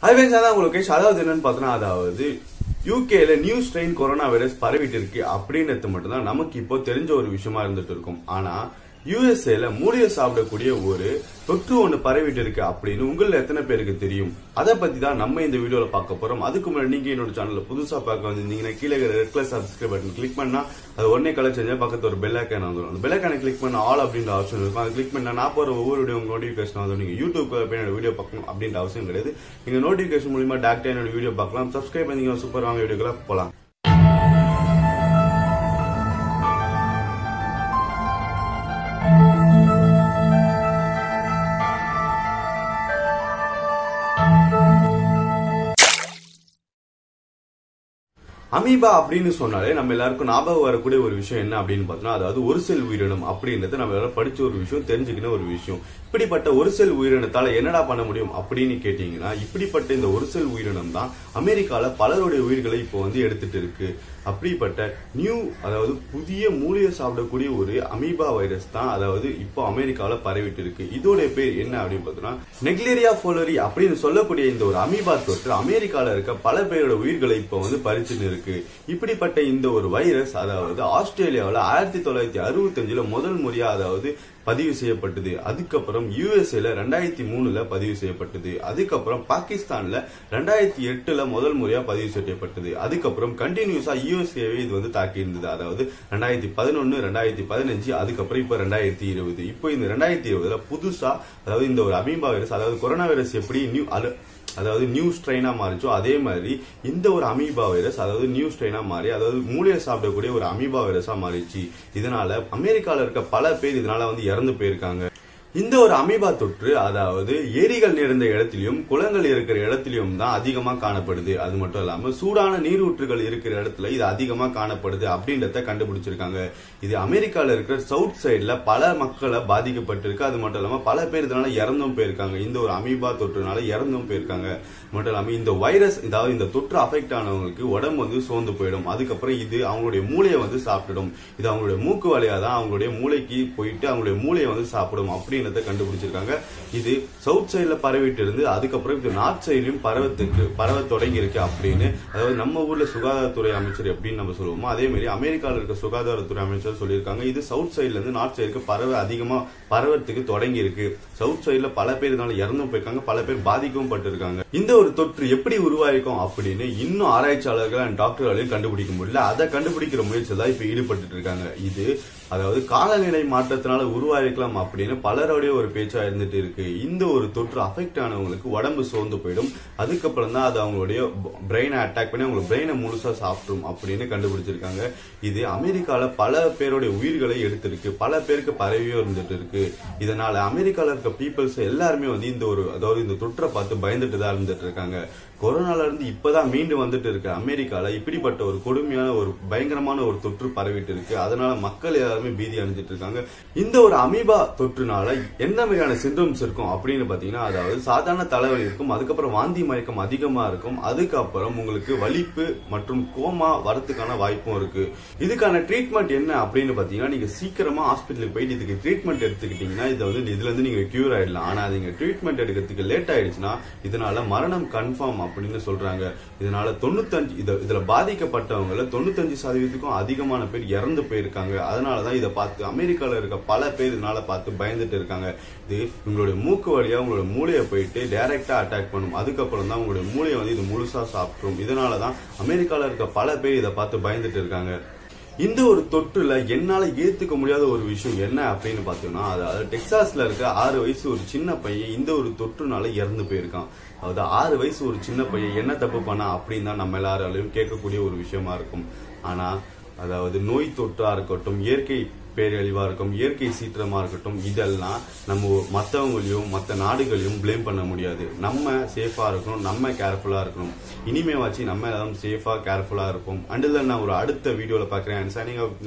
அதுவே சார் உங்களுக்கு கேஷ் அதாவது என்னன்னு பார்த்தோன்னா அதாவது யூகேல நியூ ஸ்ட்ரெயின் கொரோனா வைரஸ் பரவிட்டு இருக்கு அப்படின்றது மட்டும்தான் நமக்கு இப்போ தெரிஞ்ச ஒரு விஷயமா இருந்துட்டு இருக்கும். ஆனா யூஎஸ்ஏல மூலிகை சாப்பிடக்கூடிய ஒரு தொற்று ஒண்ணு பரவிட்டு இருக்கு அப்படின்னு உங்கள எத்தனை பேருக்கு தெரியும்? அதை பத்தி தான் நம்ம இந்த வீடியோல பார்க்க போறோம். அதுக்கு முன்னாடி நீங்க என்னோட சேனல புதுசா பார்க்க வந்திருந்தீங்கன்னா கீழே red colour subscribe button click பண்ணா அது உடனே கலர் செஞ்சா பக்கத்து ஒரு பெல் ஐக்கான் வந்துடும் அந்த பெல் ஐக்கானை கிளிக் பண்ண ஆல் அப்படின்ற ஆப்ஷன் இருக்கும். அதை கிளிக் பண்ணா நான் போற ஒவ்வொரு வீடியோ உங்க நோட்டிபிகேஷன் வந்து நீங்க யூடியூப் போய் என்னோட வீடியோ பார்க்கணும் அப்படின்ற அவசியம் கிடையாது. நீங்க நோட்டிபிகேஷன் மூலியமா டேரக்டா என்னோட வீடியோ பார்க்கலாம். சப்ஸ்கிரைப் பண்ணீங்கன்னா சூப்பர் வாங்க போகலாம் அமீபா அப்படின்னு சொன்னாலே நம்ம எல்லாருக்கும் ஞாபகம் வரக்கூடிய ஒரு விஷயம் என்ன அப்படின்னு பார்த்தோம்னா அதாவது ஒரு செல் உயிரினம் அப்படின்றது நம்ம எல்லாரும் படிச்ச ஒரு விஷயம் தெரிஞ்சுக்கின ஒரு விஷயம். இப்படிப்பட்ட ஒரு செல் உயிரினத்தால என்னடா பண்ண முடியும் அப்படின்னு கேட்டீங்கன்னா இப்படிப்பட்ட இந்த ஒரு செல் உயிரினம் தான் அமெரிக்கால பலருடைய உயிர்களை இப்போ வந்து எடுத்துட்டு இருக்கு. அப்படிப்பட்ட நியூ அதாவது புதிய மூலிகை சாப்பிடக்கூடிய ஒரு அமீபா வைரஸ் தான் அதாவது இப்போ அமெரிக்கால பரவிட்டு இருக்கு. இதோடைய பேர் என்ன அப்படின்னு பார்த்தோம்னா நெக்லேரியா ஃபோலரி அப்படின்னு சொல்லக்கூடிய இந்த ஒரு அமீபா தொற்று அமெரிக்கால இருக்க பல பேரோட உயிர்களை இப்போ வந்து பறிச்சுன்னு இருக்கு. இருக்கு. இப்படிப்பட்ட இந்த ஒரு வைரஸ் அதாவது ஆஸ்திரேலியாவில் ஆயிரத்தி தொள்ளாயிரத்தி அறுபத்தஞ்சுல முதல் முறையா அதாவது பதிவு செய்யப்பட்டது. அதுக்கப்புறம் யூஎஸ்ஏல ரெண்டாயிரத்தி மூணுல பதிவு செய்யப்பட்டது. அதுக்கப்புறம் பாகிஸ்தான்ல ரெண்டாயிரத்தி எட்டுல முதல் முறையா பதிவு செய்யப்பட்டது. அதுக்கப்புறம் கண்டினியூஸா யூஎஸ்ஏவே இது வந்து தாக்கி இருந்தது அதாவது ரெண்டாயிரத்தி பதினொன்னு ரெண்டாயிரத்தி பதினஞ்சு அதுக்கப்புறம் இப்ப ரெண்டாயிரத்தி இருபது. இப்போ இந்த ரெண்டாயிரத்தி இருபதுல புதுசா அதாவது இந்த ஒரு அமீபா வைரஸ் அதாவது கொரோனா வைரஸ் எப்படி நியூ அதாவது நியூ ஸ்ட்ரெயினாக மாறிச்சோ அதே மாதிரி இந்த ஒரு அமீபா வைரஸ் அதாவது நியூ ஸ்ட்ரெயினாக மாறி அதாவது மூளையை சாப்பிடக்கூடிய ஒரு அமீபா வைரஸா மாறிச்சு இதனால அமெரிக்கால இருக்க பல பேர் இதனால வந்து இறந்து போயிருக்காங்க. இந்த ஒரு அமீபா தொற்று அதாவது ஏரிகள் நிறைந்த இடத்திலும் குளங்கள் இருக்கிற இடத்திலும் தான் அதிகமா காணப்படுது. அது மட்டும் இல்லாம சூடான நீரூற்றுகள் இருக்கிற இடத்துல இது அதிகமா காணப்படுது அப்படின்றத கண்டுபிடிச்சிருக்காங்க. இது அமெரிக்கால இருக்கிற சவுத் சைட்ல பல மக்களை பாதிக்கப்பட்டிருக்கு. அது மட்டும் இல்லாம பல பேர் இதனால இறந்தும் போயிருக்காங்க. இந்த ஒரு அமீபா தொற்றுனால இறந்தும் போயிருக்காங்க. மட்டும் இல்லாம இந்த வைரஸ் அதாவது இந்த தொற்று அஃபெக்ட் ஆனவங்களுக்கு உடம்பு வந்து சோர்ந்து போயிடும். அதுக்கப்புறம் இது அவங்களுடைய மூளையை வந்து சாப்பிட்டுடும் இது அவங்களுடைய மூக்கு வழியா தான் அவங்களுடைய மூளைக்கு போயிட்டு அவங்களுடைய மூளையை வந்து சாப்பிடும். அப்படின்னு இனத்தை கண்டுபிடிச்சிருக்காங்க. இது சவுத் சைட்ல பரவிட்டு இருந்து அதுக்கப்புறம் இது நார்த் சைட்லயும் பரவத்துக்கு பரவ தொடங்கி இருக்கு அப்படின்னு. அதாவது நம்ம ஊர்ல சுகாதாரத்துறை அமைச்சர் எப்படின்னு நம்ம சொல்லுவோமோ அதே மாதிரி அமெரிக்காவில் இருக்க சுகாதாரத்துறை அமைச்சர் சொல்லியிருக்காங்க. இது சவுத் சைட்ல இருந்து நார்த் சைடுக்கு பரவ அதிகமா பரவத்துக்கு தொடங்கி இருக்கு சவுத் சைட்ல பல பேர் இதனால இறந்தும் போயிருக்காங்க பல பேர் பாதிக்கவும் பட்டிருக்காங்க. இந்த ஒரு தொற்று எப்படி உருவாயிருக்கும் அப்படின்னு இன்னும் ஆராய்ச்சியாளர்கள் அண்ட் டாக்டர்களையும் கண்டுபிடிக்க முடியல. அதை கண்டுபிடிக்கிற முயற்சி தான் இப்ப ஈடுபட்டு இருக்காங்க. இது அதாவது காலநிலை மாற்றத்தினால உருவாயிருக்கலாம் அப்படின்னு பலருடைய ஒரு பேச்சா இருந்துட்டு இருக்கு. இந்த ஒரு தொற்று அஃபெக்ட் ஆனவங்களுக்கு உடம்பு சோர்ந்து போயிடும். அதுக்கப்புறம் தான் அது அவங்களுடைய பிரெயினை அட்டாக் பண்ணி அவங்க பிரெயினை முழுசா சாப்பிடும் அப்படின்னு கண்டுபிடிச்சிருக்காங்க. இது அமெரிக்கால பல பேருடைய உயிர்களை எடுத்திருக்கு. பல பேருக்கு பரவியும் இருந்துட்டு இருக்கு. இதனால அமெரிக்கால இருக்க பீப்புள்ஸ் எல்லாருமே வந்து இந்த ஒரு அதாவது இந்த தொற்றை பார்த்து பயந்துட்டு தான் இருந்துட்டு இருக்காங்க. கொரோனால இருந்து இப்பதான் மீண்டு வந்துட்டு இருக்கு அமெரிக்கால. இப்படிப்பட்ட ஒரு கொடுமையான ஒரு பயங்கரமான ஒரு தொற்று பரவிட்டு இருக்கு. அதனால மக்கள் எல்லாருமே பீதி அணிஞ்சிட்டு இருக்காங்க. இந்த ஒரு அமீபா தொற்றுனால எந்த மாதிரியான சிண்ட்ரம்ஸ் இருக்கும் அப்படின்னு பாத்தீங்கன்னா அதாவது சாதாரண தலைவலி இருக்கும் அதுக்கப்புறம் வாந்தி மயக்கம் அதிகமா இருக்கும் அதுக்கப்புறம் உங்களுக்கு வலிப்பு மற்றும் கோமா வரத்துக்கான வாய்ப்பும் இருக்கு. இதுக்கான ட்ரீட்மெண்ட் என்ன அப்படின்னு பாத்தீங்கன்னா நீங்க சீக்கிரமா ஹாஸ்பிட்டலுக்கு போயிட்டு இதுக்கு ட்ரீட்மெண்ட் எடுத்துக்கிட்டீங்கன்னா இதை வந்து இதுல இருந்து நீங்க கியூர் ஆயிடலாம். ஆனா நீங்க ட்ரீட்மெண்ட் எடுக்கிறதுக்கு லேட் ஆயிடுச்சுன்னா இதனால மரணம் கன்ஃபார்ம் அப்படின்னு சொல்றாங்க. இதனால தொண்ணூத்தஞ்சு இதுல பாதிக்கப்பட்டவங்கள தொண்ணூத்தஞ்சு சதவீதத்துக்கும் அதிகமான பேர் இறந்து போயிருக்காங்க. தான் இதை பார்த்து அமெரிக்காவில் இருக்க பல பேர் இதனால பார்த்து பயந்துட்டு இருக்காங்க. இது உங்களுடைய மூக்கு வழியா உங்களோட மூளையை போயிட்டு டைரக்டா அட்டாக் பண்ணும். அதுக்கப்புறம் தான் உங்களுடைய மூளையை வந்து இது முழுசா சாப்பிட்ரும் இதனாலதான் அமெரிக்காவில் இருக்க பல பேர் இதை பார்த்து பயந்துட்டு இருக்காங்க. இந்த ஒரு தொற்றுல என்னால ஏத்துக்க முடியாத ஒரு விஷயம் என்ன அப்படின்னு பாத்தீங்கன்னா அதாவது டெக்சாஸ்ல இருக்க ஆறு வயசு ஒரு சின்ன பையன் இந்த ஒரு தொற்றுனால இறந்து போயிருக்கான். அதாவது ஆறு வயசு ஒரு சின்ன பையன் என்ன தப்பு பண்ணா அப்படின்னு தான் நம்ம எல்லாராலையும் கேட்கக்கூடிய ஒரு விஷயமா இருக்கும். ஆனா அதாவது நோய் தொற்றா இருக்கட்டும் இயற்கை பேரழிவா இருக்கும் இயற்கை சீற்றமா இருக்கட்டும் இதெல்லாம் நம்ம மற்றவங்களையும் மற்ற நாடுகளையும் ப்ளேம் பண்ண முடியாது. நம்ம சேஃபா இருக்கணும் நம்ம கேர்ஃபுல்லா இருக்கணும். இனிமே வச்சு நம்ம எல்லாரும் சேஃபா கேர்ஃபுல்லா இருப்போம். அண்டில் நான் ஒரு அடுத்த வீடியோல பாக்குறேன் சனிங் ஆஃப்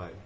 பாய்